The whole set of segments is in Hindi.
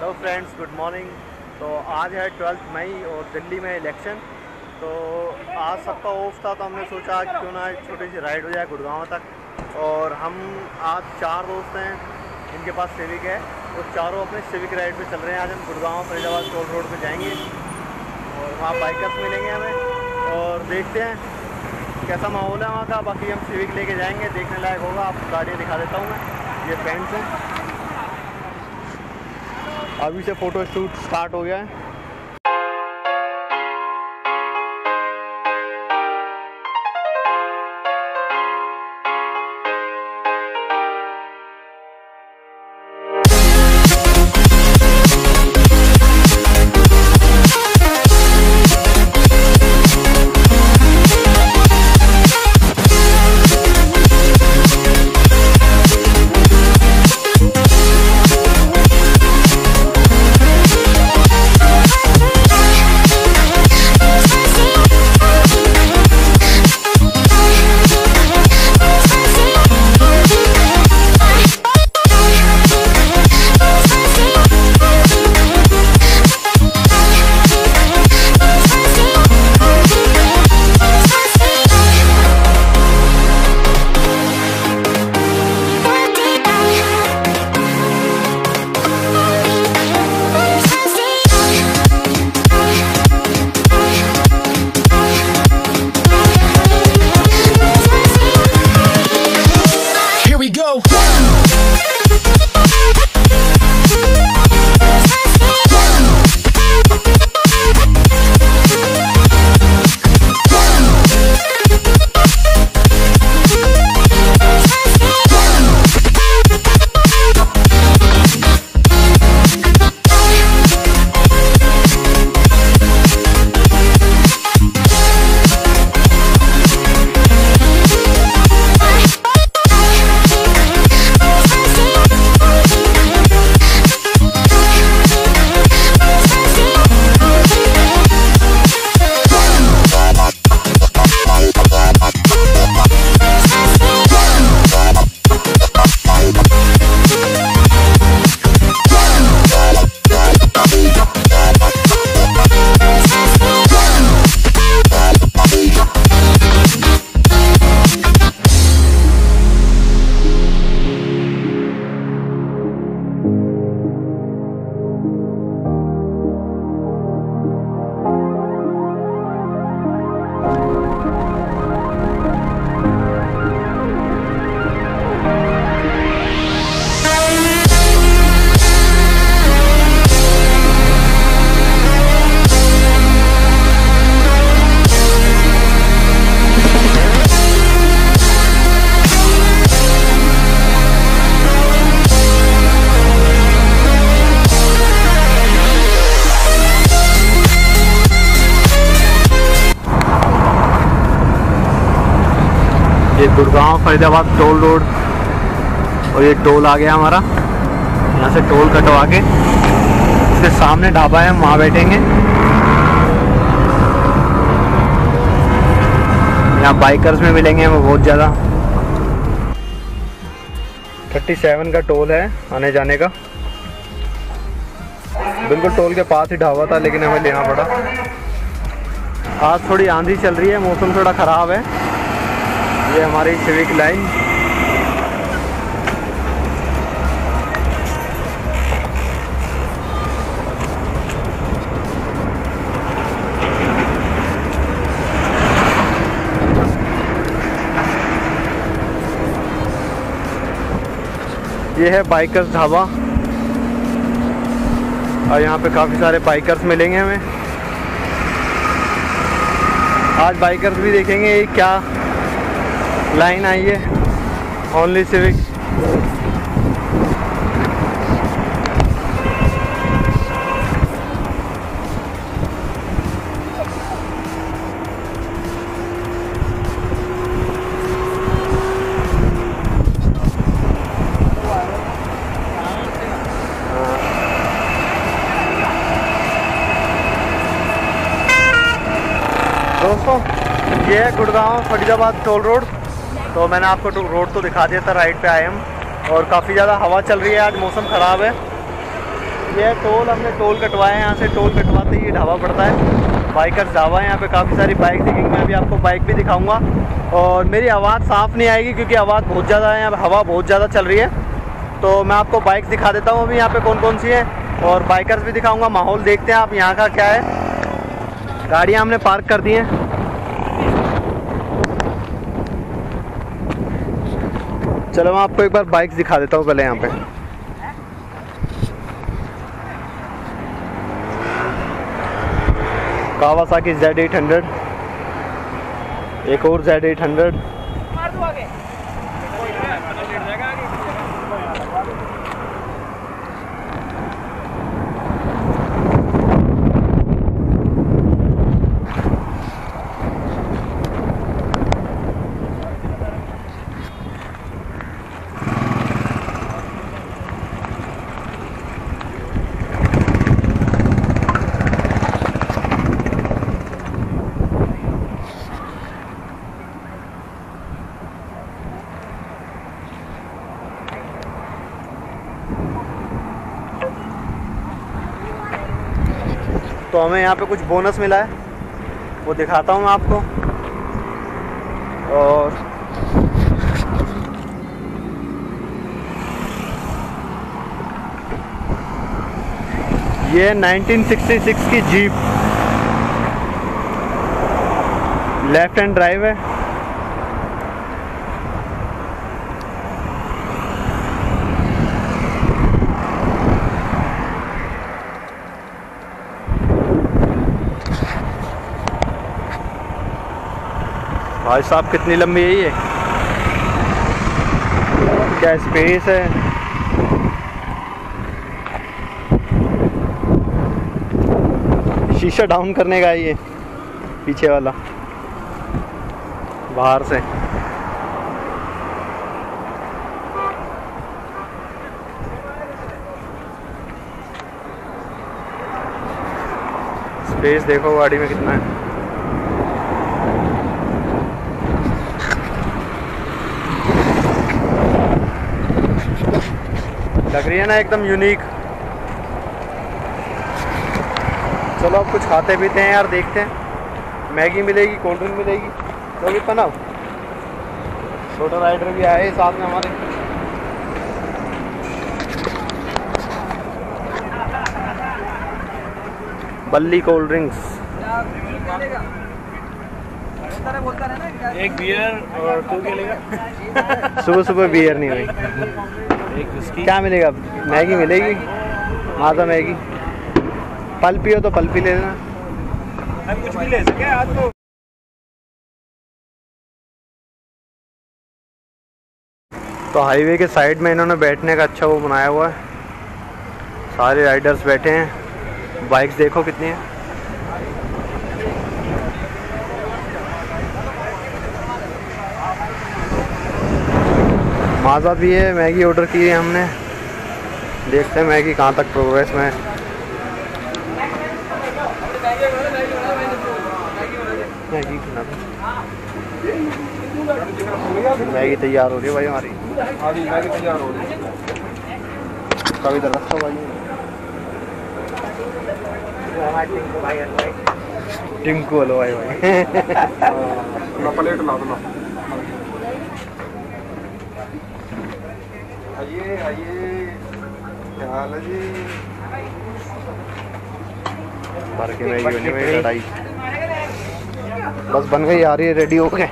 हेलो फ्रेंड्स गुड मॉर्निंग तो आज है ट्वेल्थ मई और दिल्ली में इलेक्शन तो आज सबका ऑफ़ था तो हमने सोचा क्यों ना एक छोटी सी राइड हो जाए गुड़गांव तक. और हम आज चार दोस्त हैं जिनके पास सिविक है. तो चारों अपने सिविक राइड पे चल रहे हैं. आज हम गुड़गांव, फरीदाबाद टोल रोड पे जाएँगे. और वहाँ बाइकर्स मिलेंगे हमें. और देखते हैं कैसा माहौल है वहाँ का. बाकी हम सिविक लेके जाएँगे. देखने लायक होगा. आप गाड़ियाँ दिखा देता हूँ मैं. ये फ्रेंड्स हैं. अभी से फ़ोटो शूट स्टार्ट हो गया है। Música Gurgaon, Faridabad, toll road. और ये टोल आ गया हमारा। यहाँ से टोल कटवा के इसके सामने ढाबा है हम वहाँ बैठेंगे। यहाँ बाइकर्स में मिलेंगे हमें बहुत ज़्यादा। 37 का टोल है आने जाने का। बिल्कुल टोल के पास ही ढाबा था, लेकिन हमें लेना पड़ा। आज थोड़ी आंधी चल रही है, मौसम थोड़ा ख़राब है। ये हमारी सिविक लाइन ये है बाइकर्स ढाबा। और यहाँ पे काफ़ी सारे बाइकर्स मिलेंगे हमें। आज बाइकर्स भी देखेंगे क्या लाइन आई है। ओनली सिविक दोस्तों ये है गुड़गांव फरीदाबाद टोल रोड। तो मैंने आपको टो- रोड तो दिखा दिया था राइट पे आए हम। और काफ़ी ज़्यादा हवा चल रही है आज, मौसम ख़राब है। ये टोल, हमने टोल कटवाया है, यहाँ से टोल कटवाते ही ढाबा पड़ता है। बाइकर्स ढाबा है, यहाँ पे काफ़ी सारी बाइक दिखेंगी, मैं अभी आपको बाइक भी दिखाऊँगा। और मेरी आवाज़ साफ़ नहीं आएगी, क्योंकि आवाज़ बहुत ज़्यादा है, यहाँ हवा बहुत ज़्यादा चल रही है। तो मैं आपको बाइक दिखा देता हूँ अभी, यहाँ पे कौन कौन सी है। और बाइकर्स भी दिखाऊँगा, माहौल देखते हैं आप, यहाँ का क्या है। गाड़ियाँ हमने पार्क कर दी हैं। चलो मैं आपको एक बार बाइक दिखा देता हूँ पहले यहाँ पे। कावासाकी जेड एट हंड्रेड एक और जेड एट हंड्रेड तो हमें यहाँ पे कुछ बोनस मिला है। वो दिखाता हूँ मैं आपको। और ये 1966 की जीप लेफ़्ट हैंड ड्राइव है। भाई साहब, कितनी लंबी है ये? क्या स्पेस है? शीशा डाउन करने का ये, पीछे वाला। बाहर से। स्पेस देखो गाड़ी में कितना है। लग रही है ना एकदम यूनिक चलो अब कुछ खाते पीते हैं यार देखते हैं। मैगी मिलेगी कोल्ड ड्रिंक मिलेगी। तो भी पनाव छोटा राइडर भी आए साथ में हमारे। बल्ली कोल्ड ड्रिंक्स एक बियर और टू के लेगा सुबह सुबह बियर नहीं हुई एक क्या मिलेगा? मैगी मिलेगी? माता मैगी। पल पियो तो पल पी लेना। कुछ भी ले सके आज तो तो हाईवे के साइड में इन्होंने बैठने का अच्छा वो बनाया हुआ है। सारे राइडर्स बैठे हैं। बाइक्स देखो कितनी हैं। माजा भी है मैगी ऑर्डर की है हमने। देखते हैं मैगी कहाँ तक प्रोग्रेस में। मैगी मैगी तैयार हो रही है भाई हमारी। हाँ मैगी तैयार हो रही है। कभी रखो भाई। टिंकू हलवाई भाई। प्लेट ला दो आइए आइए। क्या हाल है जी? भर के है बस बन गई आ रही है रेडी हो गए।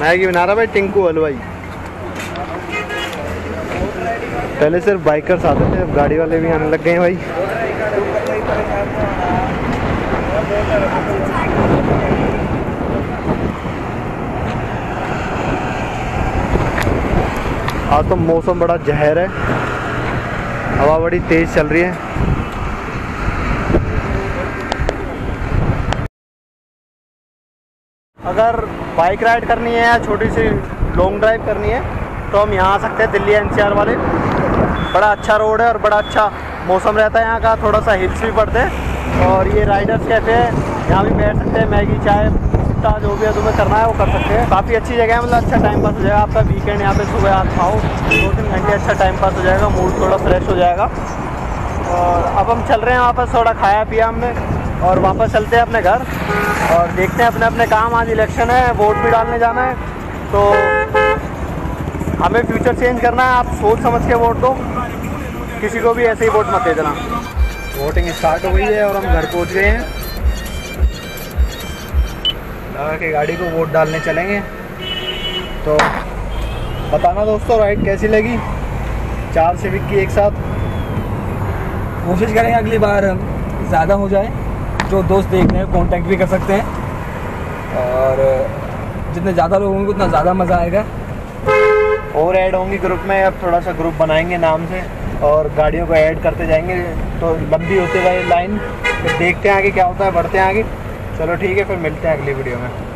मैगी बना रहा भाई टिंकू हलवाई। पहले सिर्फ़ बाइकर्स आते थे अब गाड़ी वाले भी आने लग गए हैं भाई। आज तो मौसम बड़ा जहर है। हवा बड़ी तेज चल रही है। अगर बाइक राइड करनी है या छोटी सी लॉन्ग ड्राइव करनी है तो हम यहाँ आ सकते हैं दिल्ली एनसीआर वाले। बड़ा अच्छा रोड है और बड़ा अच्छा मौसम रहता है यहाँ का। थोड़ा सा हिल्स भी पड़ते हैं। और ये राइडर्स कैफ़े है। यहाँ भी बैठ सकते हैं, मैगी, चाय नाश्ता जो भी है तुम्हें करना है वो कर सकते हैं। काफ़ी अच्छी जगह है मतलब अच्छा टाइम पास हो जाएगा आपका। वीकेंड यहाँ पे सुबह आप खाओ, दो तीन घंटे अच्छा टाइम पास हो जाएगा मूड थोड़ा फ्रेश हो जाएगा। और अब हम चल रहे हैं वापस थोड़ा खाया पिया हमने, और वापस चलते हैं अपने घर। और देखते हैं अपने अपने काम, आज इलेक्शन है वोट भी डालने जाना है। तो हमें फ्यूचर चेंज करना है, आप सोच समझ के वोट दो। किसी को भी ऐसे ही वोट मत दे देना। वोटिंग स्टार्ट हो गई है और हम घर पहुँच गए हैं। लगा के गाड़ी को वोट डालने चलेंगे। तो बताना दोस्तों राइड कैसी लगी? चार सिविक की एक साथ। कोशिश करेंगे अगली बार ज़्यादा हो जाए। जो दोस्त देख रहे हैं कॉन्टैक्ट भी कर सकते हैं। और जितने ज़्यादा लोग होंगे, उतना ज़्यादा मज़ा आएगा। और ऐड होंगी ग्रुप में, अब थोड़ा सा ग्रुप बनाएँगे नाम से। और गाड़ियों को ऐड करते जाएँगे तो लंबी होते हुए लाइन देखते हैं आगे क्या होता है, बढ़ते हैं आगे। चलो ठीक है, फिर मिलते हैं अगली वीडियो में।